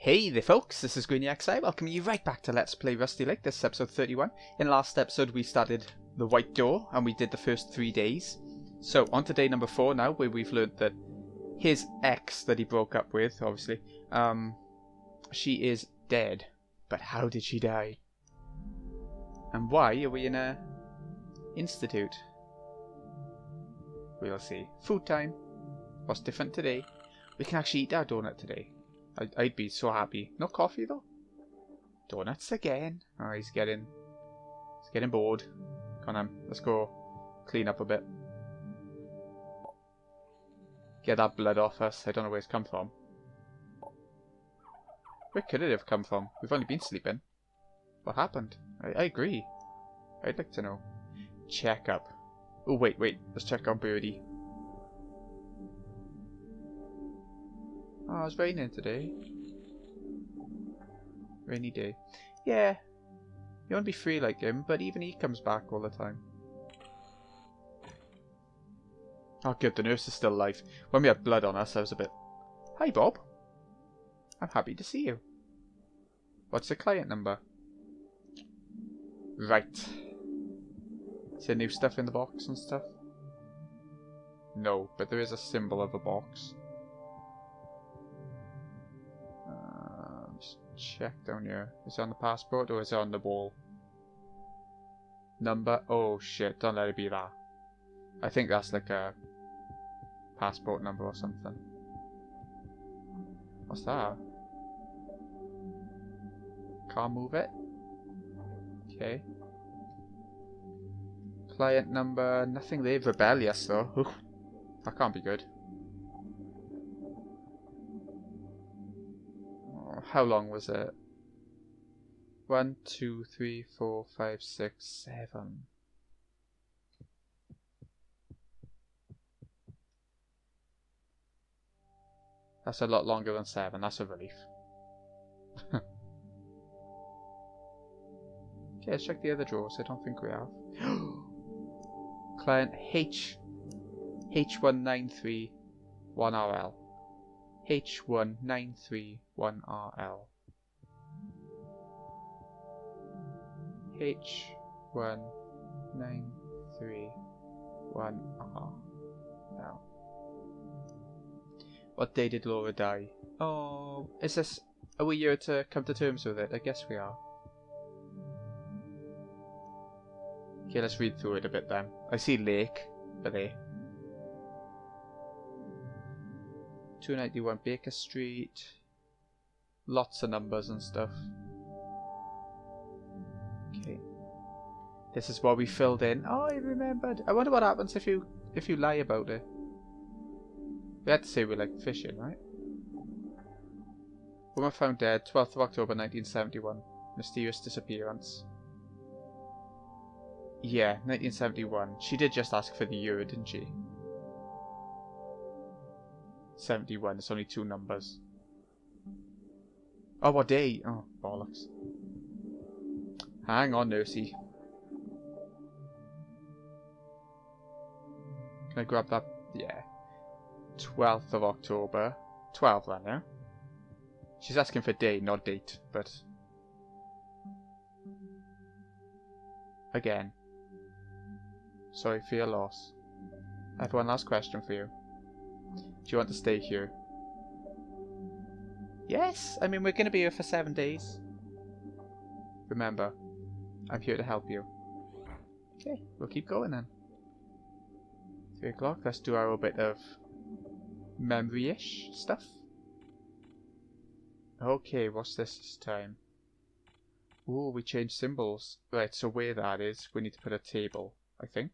Hey there folks, this is GreenyXI, welcoming you right back to Let's Play Rusty Lake, this is episode 31. In last episode we started the White Door, and we did the first three days. So, on to day number four now, where we've learned that his ex that he broke up with, obviously, um, she is dead. But how did she die? And why are we in a institute? We'll see. Food time. What's different today? We can actually eat our donut today. I'd, I'd be so happy. No coffee though. Donuts again. Oh, he's getting, he's getting bored. Come on, let's go clean up a bit. Get that blood off us. I don't know where it's come from. Where could it have come from? We've only been sleeping. What happened? I, I agree. I'd like to know. Check up. Oh, wait, wait. Let's check on Birdie. Oh, ah, it's raining today. Rainy day. Yeah. You want to be free like him, but even he comes back all the time. Oh good, the nurse is still alive. When we had blood on us, I was a bit... Hi Bob. I'm happy to see you. What's the client number? Right. Is there new stuff in the box and stuff? No, but there is a symbol of a box. Uh, just check down here. Is it on the passport or is it on the wall? Number? Oh shit, don't let it be that. I think that's like a passport number or something. What's that? Can't move it? Okay. Client number, nothing there. Rebellious though. That can't be good. Oh, how long was it? One, two, three, four, five, six, seven. That's a lot longer than seven. That's a relief. okay, let's check the other drawers. I don't think we have. Oh, Client H H1931RL. H1931RL. H1931RL. What day did Laura die? Oh, is this... Are we here to come to terms with it? I guess we are. Okay, let's read through it a bit then. I see lake, but there. 291 Baker Street. Lots of numbers and stuff. Okay. This is what we filled in. Oh, I remembered. I wonder what happens if you if you lie about it. We had to say we like fishing, right? Woman found dead, 12th of October 1971. Mysterious disappearance. Yeah, 1971. She did just ask for the year, didn't she? 71, it's only two numbers. Oh, what day? Oh, bollocks. Hang on, Nursey. Can I grab that? Yeah. 12th of October. 12 then, yeah? She's asking for day, not date, but... Again. Sorry for your loss. I have one last question for you. Do you want to stay here? Yes, I mean we're going to be here for seven days. Remember, I'm here to help you. Okay, we'll keep going then. Three o'clock, let's do our bit of memory-ish stuff. Okay, what's this this time? Oh, we changed symbols. Right, so where that is, we need to put a table, I think.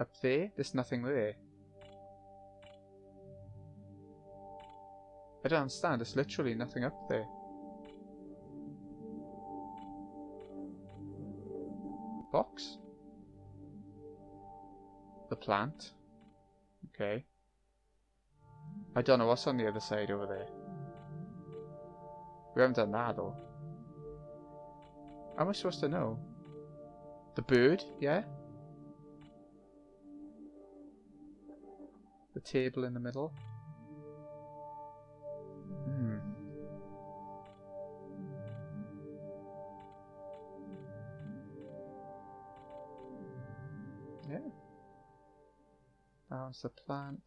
Up there? There's nothing there. I don't understand, there's literally nothing up there. Box? The plant? Okay. I don't know what's on the other side over there. We haven't done that though. How am I supposed to know? The bird, yeah? Table in the middle. Hmm. Yeah. One's the plant.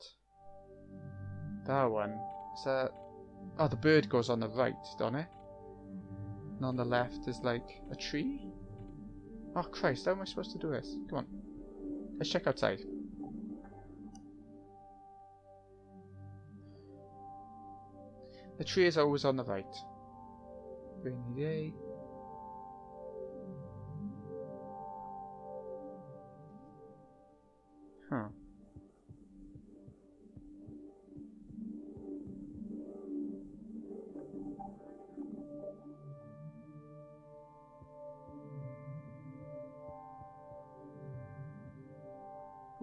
That one. Is that... Oh, the bird goes on the right, don't it? And on the left is like a tree? Oh Christ, how am I supposed to do this? Come on. Let's check outside. The tree is always on the right. Rainy day. Huh.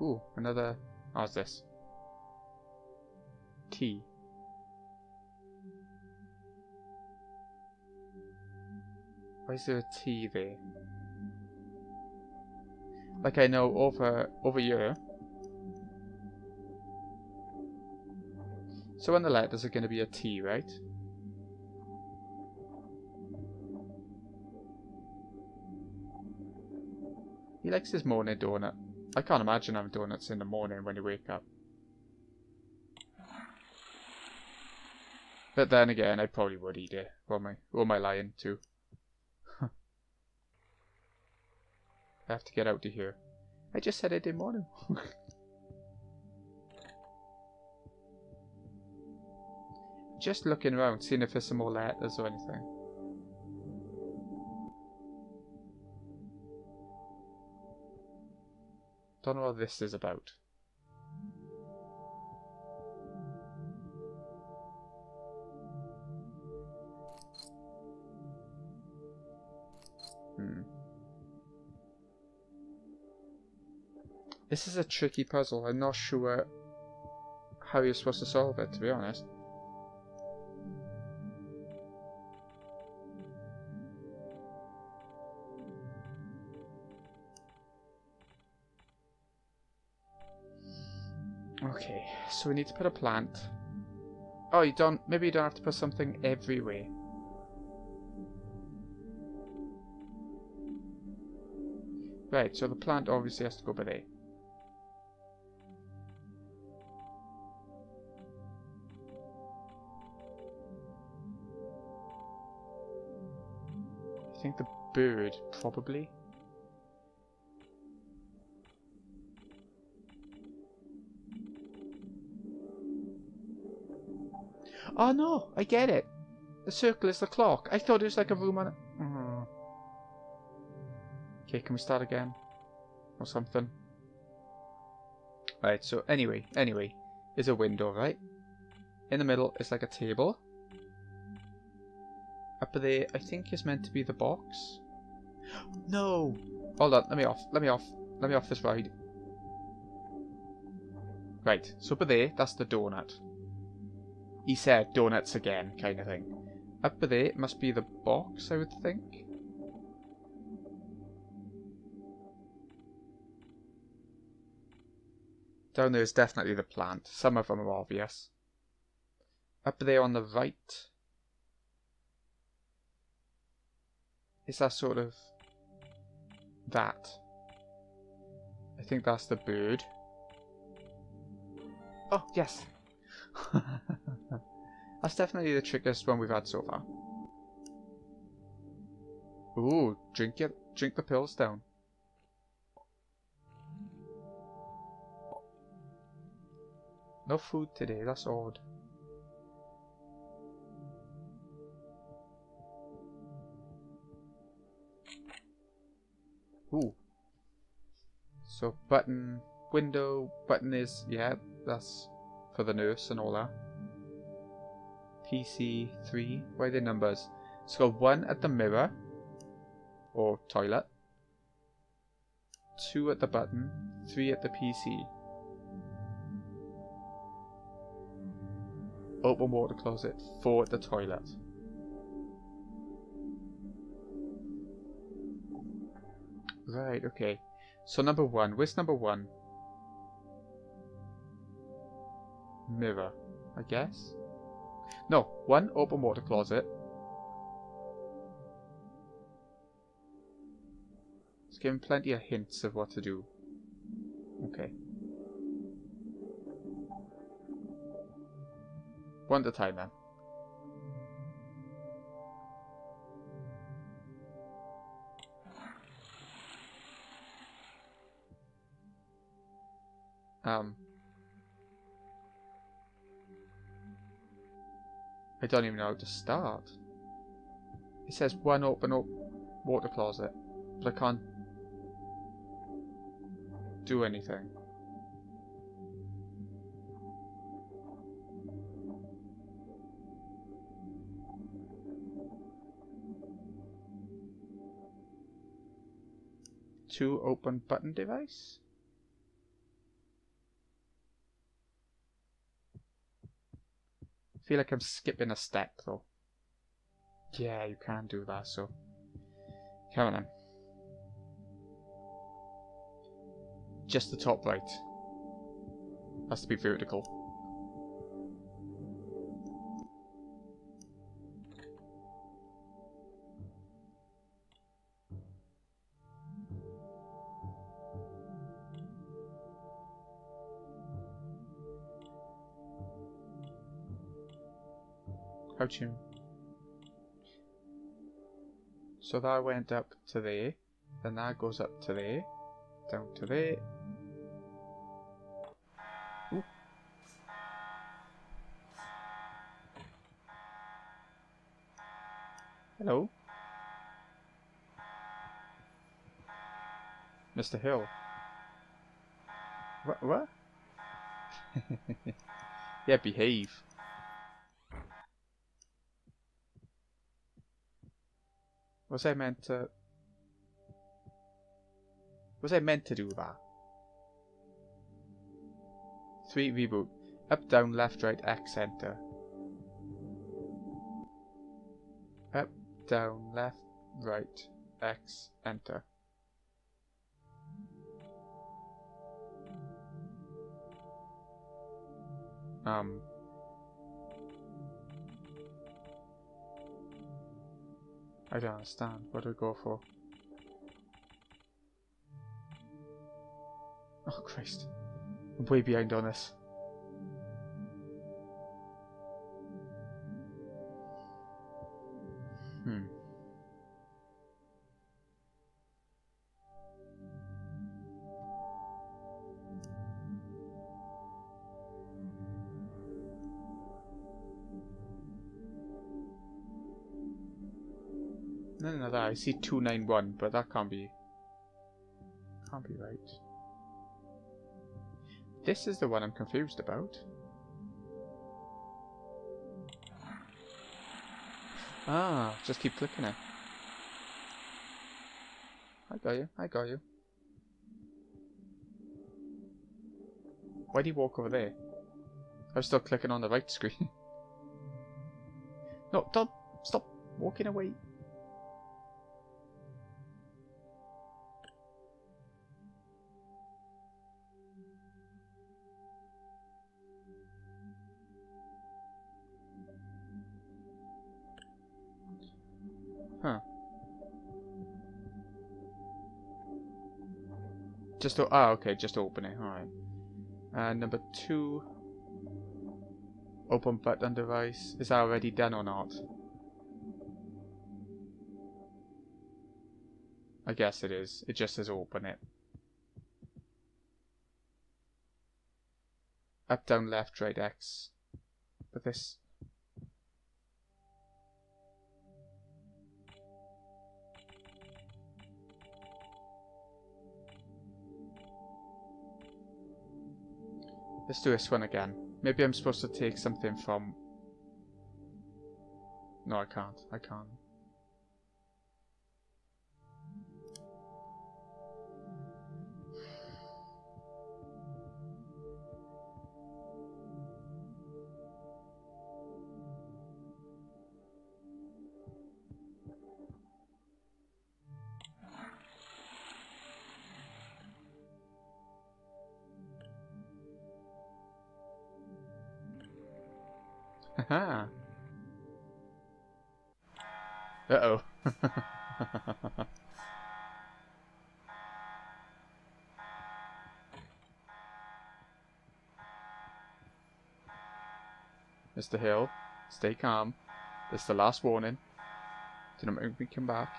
Ooh, another... How's this? Tea. Why is there a T there? Like I know over over here. So on the letters are going to be a T, right? He likes his morning donut. I can't imagine having donuts in the morning when you wake up. But then again, I probably would eat it. What am I, what am I lying? Have to get out of here. I just said I didn't want to. just looking around, seeing if there's some more letters or anything. Don't know what this is about. This is a tricky puzzle. I'm not sure how you're supposed to solve it, to be honest. Okay, so we need to put a plant. Oh, you don't, maybe you don't have to put something everywhere. Right, so the plant obviously has to go by there. Think the bird, probably. Oh no, I get it. The circle is the clock. I thought it was like a room on. Mm. Okay, can we start again? Or something? Right, so anyway, anyway, is a window, right? In the middle is like a table. Up there, I think is meant to be the box. No! Hold on, let me off, let me off, let me off this ride. Right, so up there, that's the donut. He said donuts again, kind of thing. Up there it must be the box, I would think. Down there is definitely the plant. Some of them are obvious. Up there on the right. Is that sort of... That. I think that's the bird. Oh, yes. That's definitely the trickiest one we've had so far. Ooh, drink it, drink the pills down. No food today, that's odd. Ooh. So button, window, button is, yeah, that's for the nurse and all that. PC3, why the numbers? So one at the mirror, or toilet, two at the button, three at the PC. Open water closet, four at the toilet. Right, okay. So number one, where's number one? mirror, I guess. No, one open water closet. It's giving plenty of hints of what to do. Okay. One at a time then. Um, I don't even know how to start. It says one open up water closet, but I can't do anything. Two open button device? Feel like I'm skipping a step though. Yeah, you can do that, so. Come on then. Just the top right. Has to be vertical. How'd. So that went up to there, then that goes up to there, down to there. Ooh. Hello? Mr. Hill. What? What? yeah, behave. Was I meant to... Was I meant to do that? 3 reboot. Up, down, left, right, X, enter. Up, down, left, right, X, enter. Um... I don't understand. What do we go for? Oh Christ. I'm way behind on this. I see 291, but that can't be... Can't be right. This is the one I'm confused about. Ah, just keep clicking it. I got you, I got you. Why do you walk over there? I was still clicking on the right screen. no, don't stop walking away. Just, oh, okay, just open it, alright. And number two, open button device. Is that already done or not? I guess it is. It just says open it. Up, down, left, right, X. But this Let's do this one again. Maybe I'm supposed to take something from... No, I can't. I can't. Mr. Hill, stay calm. This is the last warning. Do not make me come back.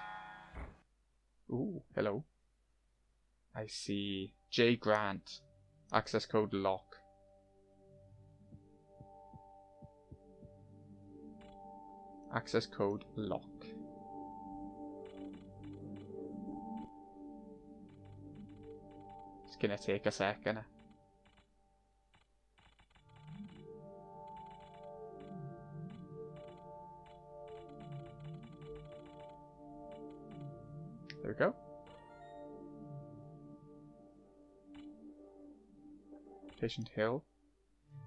Ooh, hello. I see. J. Grant. Access code lock. Access code lock. It's gonna take a second. We go. Patient Hill.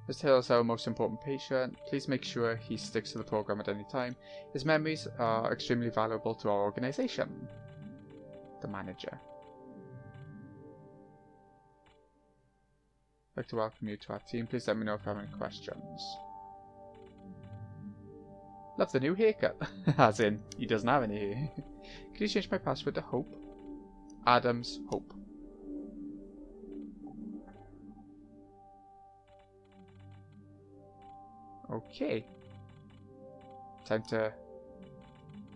Mr. Hill is our most important patient. Please make sure he sticks to the program at any time. His memories are extremely valuable to our organization. The manager. I'd like to welcome you to our team. Please let me know if you have any questions. Love the new haircut. As in, he doesn't have any hair. Can you change my password to Hope? Adams Hope. Okay. Time to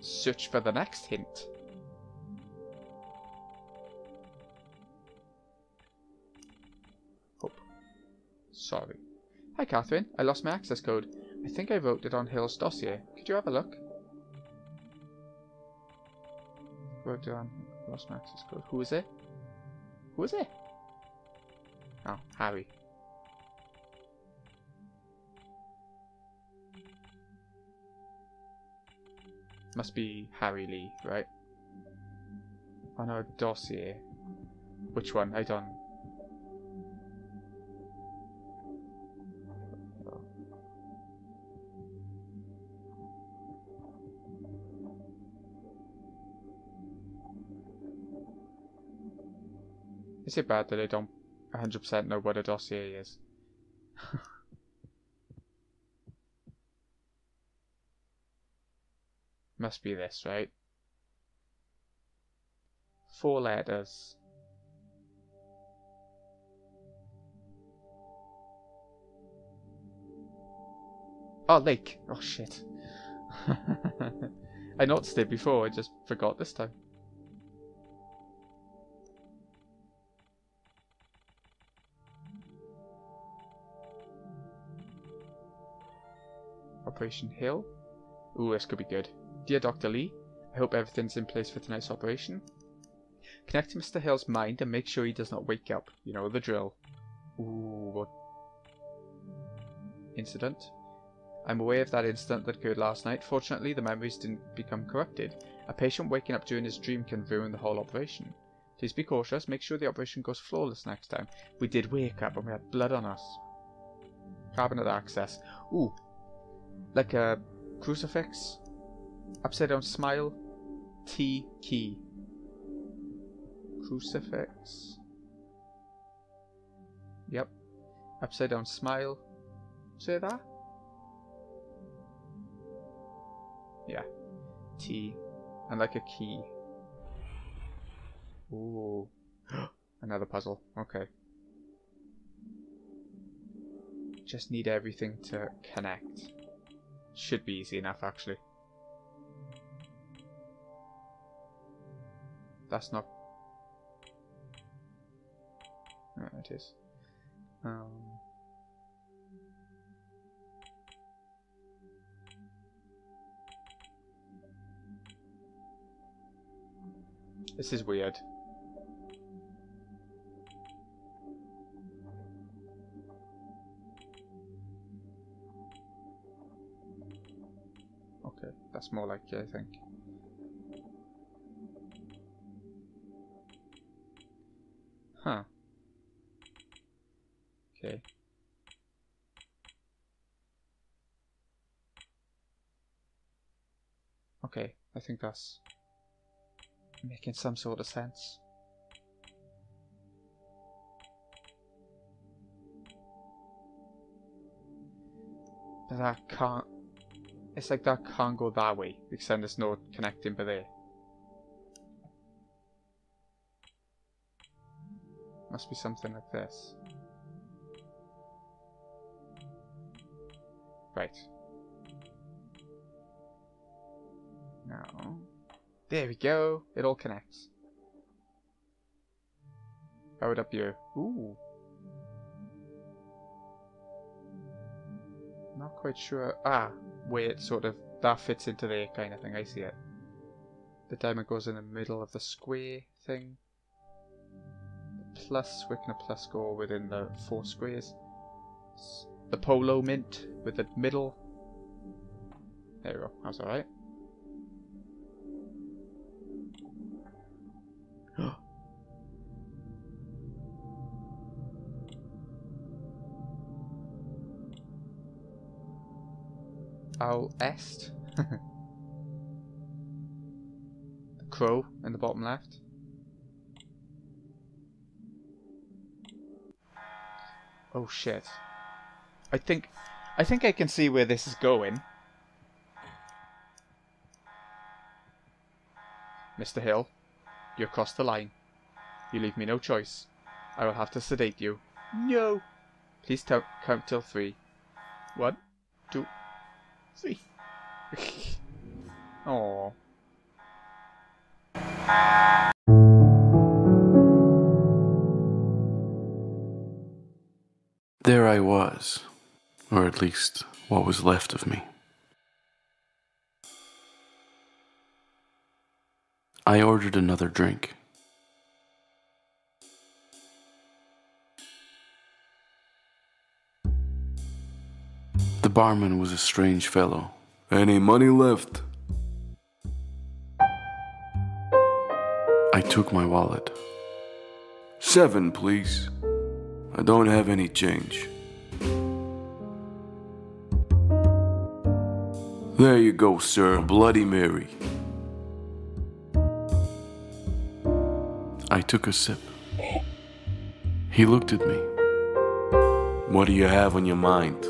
search for the next hint. Hope. Sorry. Hi, Catherine. I lost my access code. I think I wrote it on Hill's dossier. Could you have a look? Wrote it on lost access code. Who is it? Who is it? Oh, Harry. Must be Harry Lee, right? Oh, on our dossier. Which one? I don't. Is it bad that I don't 100% know what a dossier is? Must be this, right? Four letters. Oh, lake. Oh, shit. I noticed it before, I just forgot this time. Operation Hill. Ooh, this could be good. Dear Dr. Lee, I hope everything's in place for tonight's operation. Connect to Mr. Hill's mind and make sure he does not wake up. You know the drill. Ooh, what? Incident? I'm aware of that incident that occurred last night. Fortunately, the memories didn't become corrupted. A patient waking up during his dream can ruin the whole operation. Please be cautious. Make sure the operation goes flawless next time. We did wake up and we had blood on us. Cabinet access. Ooh. Like a crucifix. Upside down smile. T key. Crucifix. Yep. Upside down smile. Say that? Yeah. T. And like a key. Ooh. Another puzzle. Okay. Just need everything to connect. Should be easy enough, actually. That's not... There it is. Um... This is weird. That's more like it, I think. Huh. Okay. Okay, I think that's making some sort of sense. But That can't... It's like that can't go that way, because then there's no connecting by there. Must be something like this. Right. Now... There we go! It all connects. Powered up here. Ooh. Not quite sure. Ah, where it sort of that fits into there kind of thing. I see it. The diamond goes in the middle of the square thing. The plus, where can a plus go within the four squares? The polo mint with the middle. There we go. That's alright. Al Est. the crow in the bottom left. Oh shit. I think I think I can see where this is going. Mr. Hill, you crossed the line. You leave me no choice. I will have to sedate you. No. Please count till three. One, two, See? Oh. There I was, or at least what was left of me. I ordered another drink. Barman was a strange fellow. Any money left? I took my wallet. Seven, please. I don't have any change. There you go, sir. Bloody Mary. I took a sip. He looked at me. What do you have on your mind?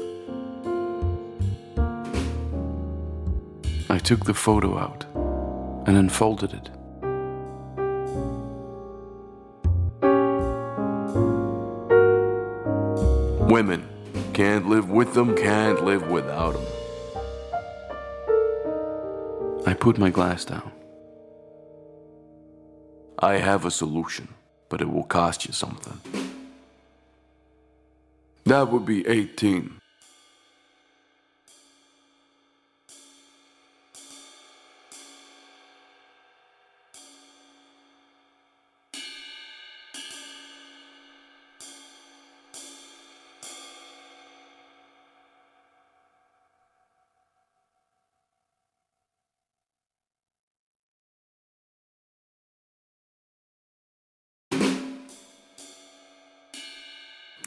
Took the photo out and unfolded it. Women can't live with them, can't live without them. I put my glass down. I have a solution, but it will cost you something. That would be 18.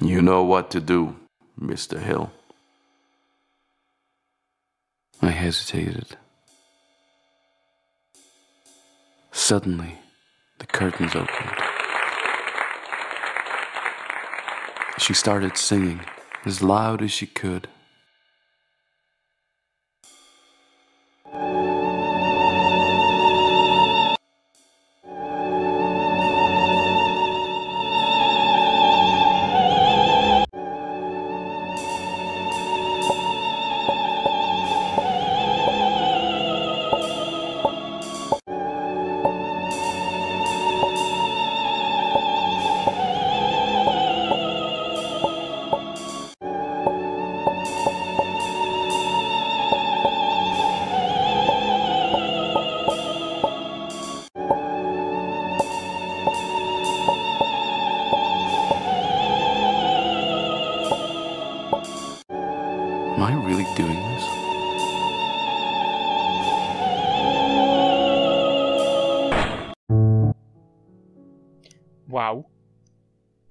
You know what to do, Mr. Hill. I hesitated. Suddenly, the curtains opened. She started singing as loud as she could.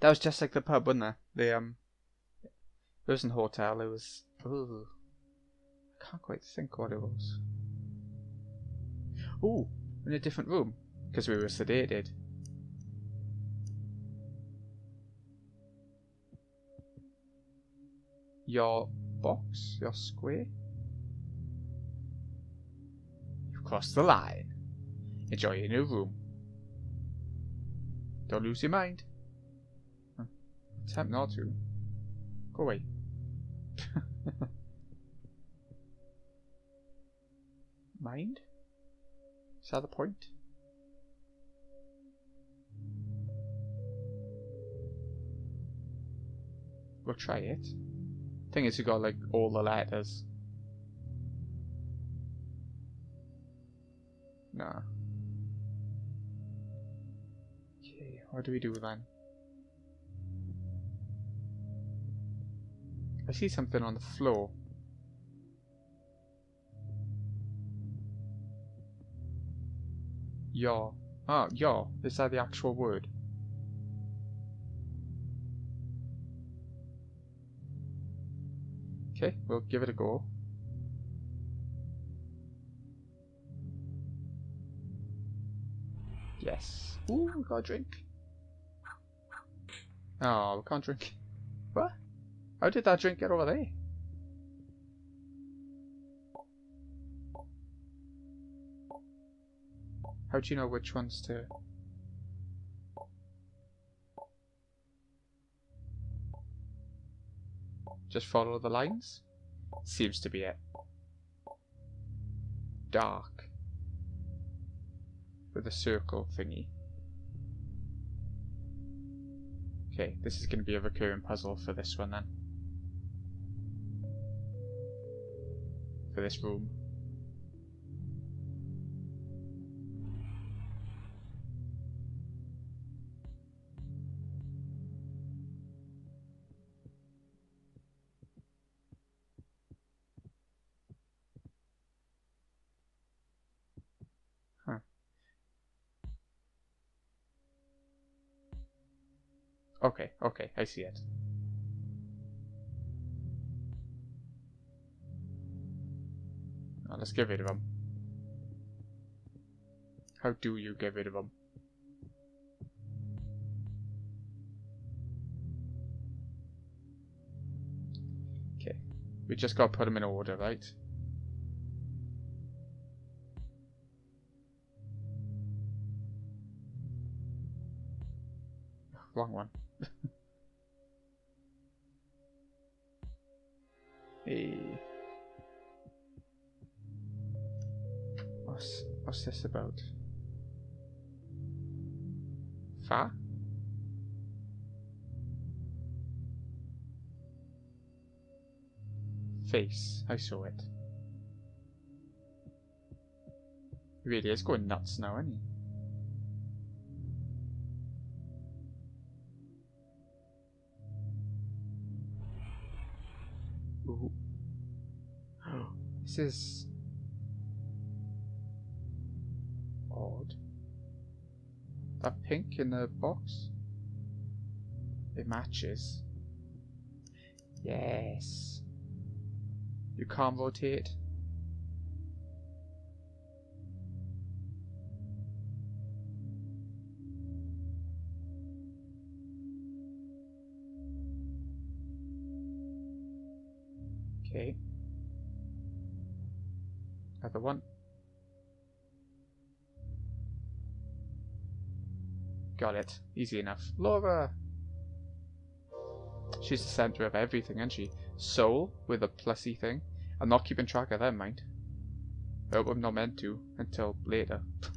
That was just like the pub, wasn't it? The um it wasn't a hotel, it was ooh. I can't quite think what it was. Ooh, in a different room. Because we were sedated. Your box your square. You've crossed the line. Enjoy your new room. Don't lose your mind. Attempt not to. Go away. mind? Is that the point? We'll try it. Thing is, you got like all the letters. Nah. Okay, what do we do then? I see something on the floor. Yaw. Ah, yaw. Is that the actual word? Okay, we'll give it a go. Yes. Ooh, we got a drink. Oh, we can't drink. What? How did that drink get over there? How do you know which ones to... Just follow the lines? Seems to be it. Dark. With a circle thingy. Okay, this is going to be a recurring puzzle for this one then. For this room. Okay, okay, I see it. Let's get rid of them. How do you get rid of them? Okay, we just gotta put them in order, right? Wrong one. hey. What's, this about? Fa? Face. I saw it. He really is going nuts now, isn't he? Ooh. This is That pink in the box? It matches. Yes. You can't rotate. Okay. Other one. Got it. Easy enough. Laura! She's the center of everything, isn't she? Soul, with a plusy thing. I'm not keeping track of that, mind. Hope I'm not meant to, until later.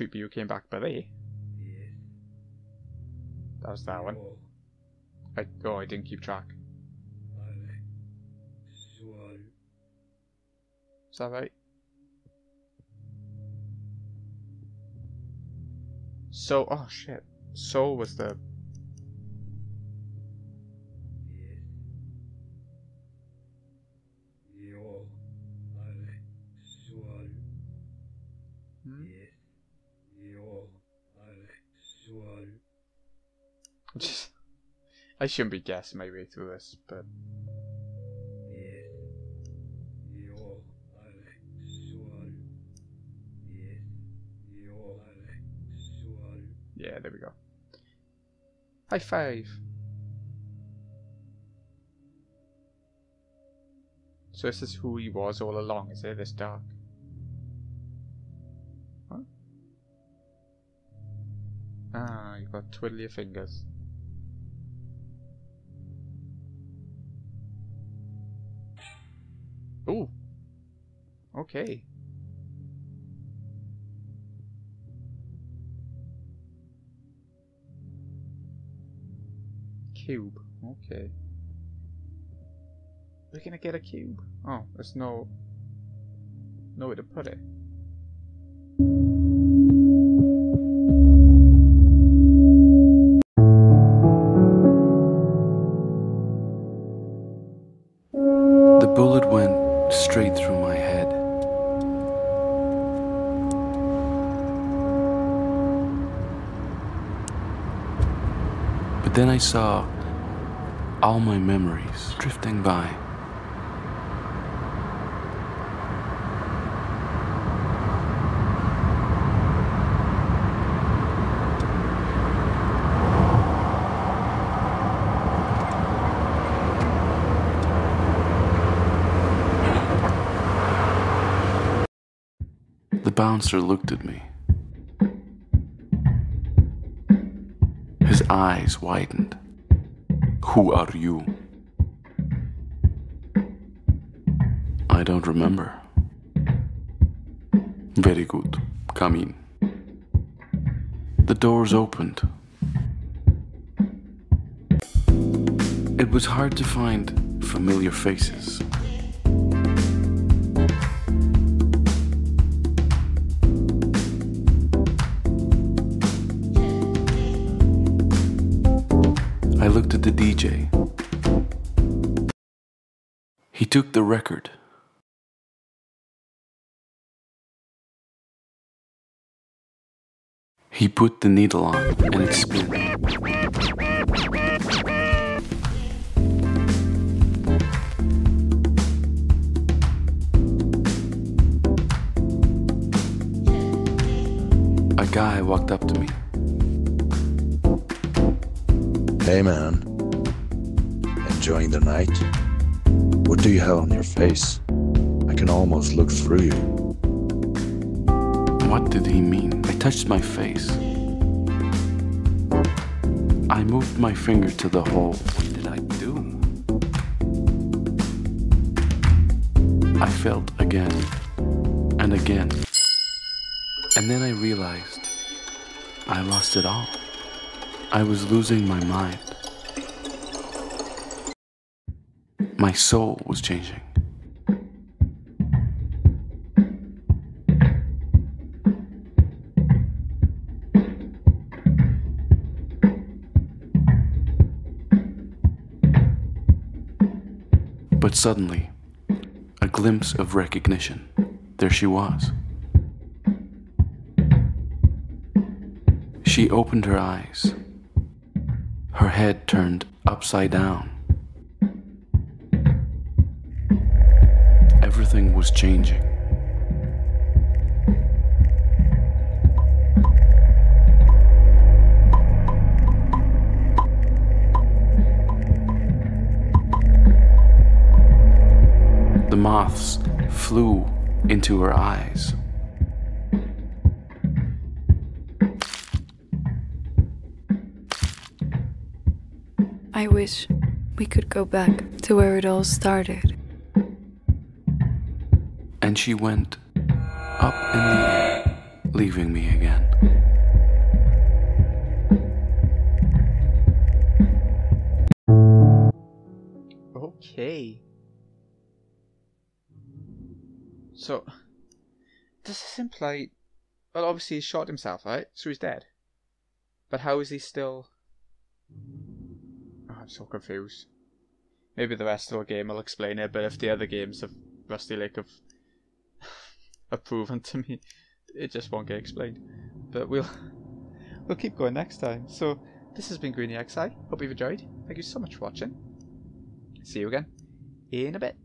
creepy you came back by there. Yes. That was that one. Oh, I, oh, I didn't keep track. Is that right? So, oh shit. Soul was the I shouldn't be guessing my way through this, but yeah, there we go. High five. So this is who he was all along, is it? This dark. Huh? Ah, you've got your fingers. Okay. Cube. Okay. We're gonna get a cube. Oh, there's no No way to put it. Saw all my memories drifting by. The bouncer looked at me. Eyes widened. Who are you? I don't remember. Very good. Come in. The doors opened. It was hard to find familiar faces. Took the record. He put the needle on and it spun. A guy walked up to me. Hey man, enjoying the night? What do you have on your face? I can almost look through you. What did he mean? I touched my face. I moved my finger to the hole. What did I do? I felt again and again. And then I realized I lost it all. I was losing my mind. My soul was changing. But suddenly, a glimpse of recognition. There she was. She opened her eyes. Her head turned upside down. Everything was changing. The moths flew into her eyes. I wish we could go back to where it all started. And she went up in the air, leaving me again. Okay. So, does this imply? Well, obviously he shot himself, right? So he's dead. But how is he still? Oh, I'm so confused. Maybe the rest of the game will explain it, but if the other games of Rusty Lake have, proven to me, it just won't get explained. But we'll we'll keep going next time. So this has been Greeny XI. Hope you've enjoyed. Thank you so much for watching. See you again in a bit.